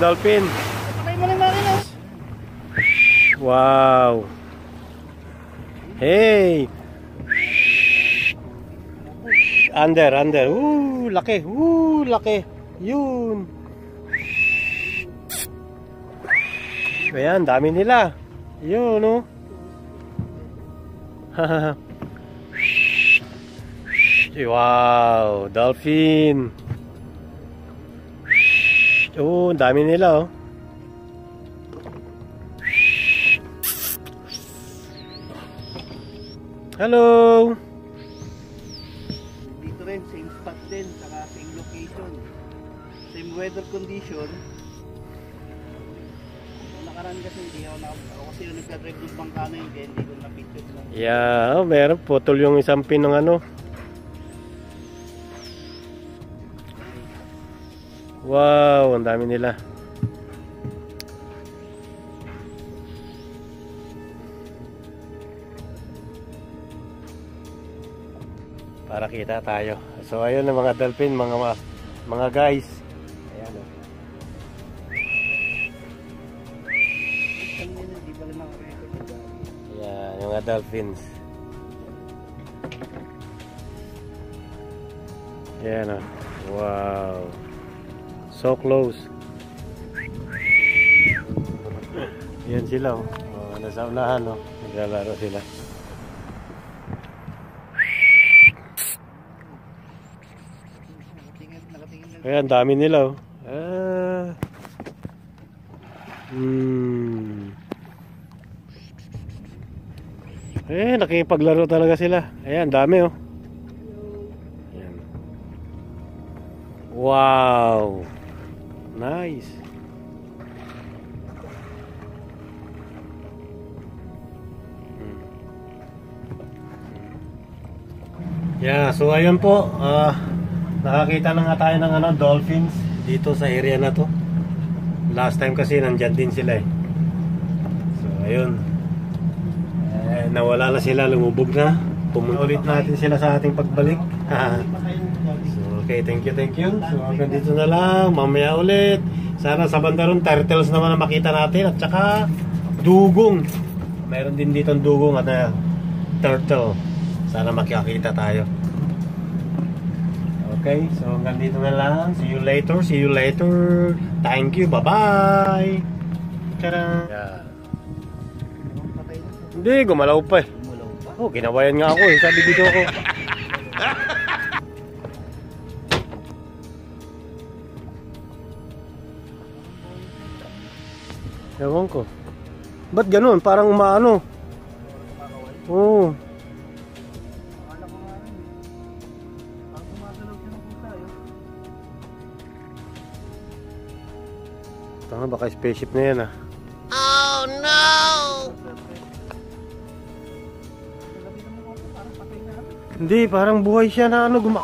dolphin. Patay mo makina. Wow. Hey. Under, under. Woo, laki. Woo, laki. Yun. Ayan, dami nila. Yun, oh. wow, dolphin. Oh, ang dami nila, oh. Hello. Dito rin, same spot din, saka same location. Same weather condition. Nung nakaraan kasi hindi ako na ako kasi yung nagka-drive ng bangka na yun, hindi ko na-picture. Yeah, oh, meron putol yung isang pin ng ano. Wow, ang dami nila. Para kita tayo. So ayun ang mga dolphin, mga mga guys. Ayan oh. Ayan, yung mga dolphins. Ayan oh. Wow. So close. Ayan sila oh. oh nasa unahan oh. Naglalaro sila. Ayan, dami nila oh. Ah. Hmm. Eh, nakikipaglaro talaga sila. Ayan, dami oh. Ayan. Wow. Nice. Hmm. Yeah, so ayun po. Ah, nakakita na nga tayo ng ano, dolphins dito sa area na to. Last time kasi nandyan din sila eh. So ayun. Eh, nawala na sila, lumubog na. Pumunta ulit natin sila sa ating pagbalik. okay, thank you, thank you. So hanggang dito na lang. Mamaya ulit. Sana sa banda ron, turtles naman na makita natin. At saka dugong. Meron din dito ang dugong at uh, turtle. Sana makikita tayo. Okay, so hanggang dito na lang. See you later, see you later. Thank you, bye-bye. Tara. Yeah. Hindi, gumalaw pa eh. Umulaw pa. Oh, ginawayan nga ako eh. Sabi dito ako. Ewan ko. Ba't ganun? Parang umaano. Oo. Yun. Tanga, baka spaceship na yan ah. Patay na. Hindi, parang buhay siya na ano, guma...